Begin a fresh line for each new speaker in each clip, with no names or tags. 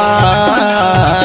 माँ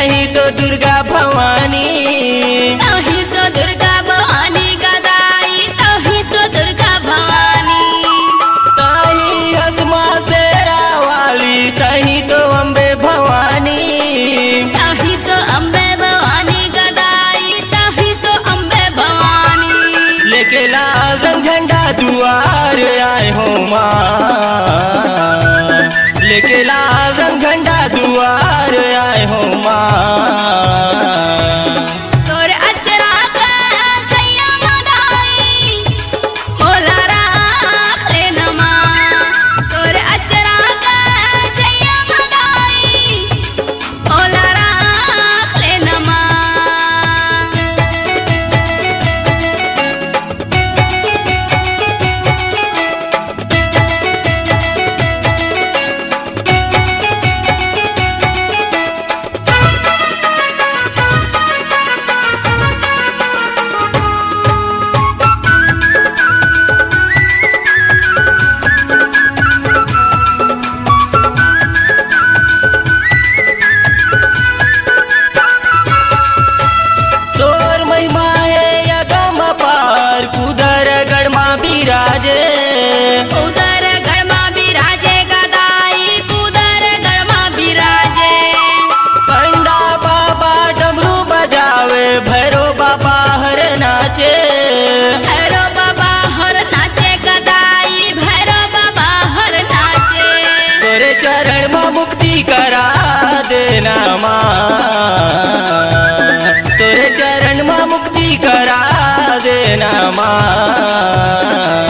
नहीं तो दुर्गा भवानी।
नामा। तोरे
चरण माँ मुक्ति करा देना माँ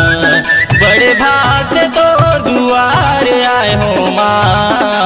भाग दो दुआर आए हो माँ।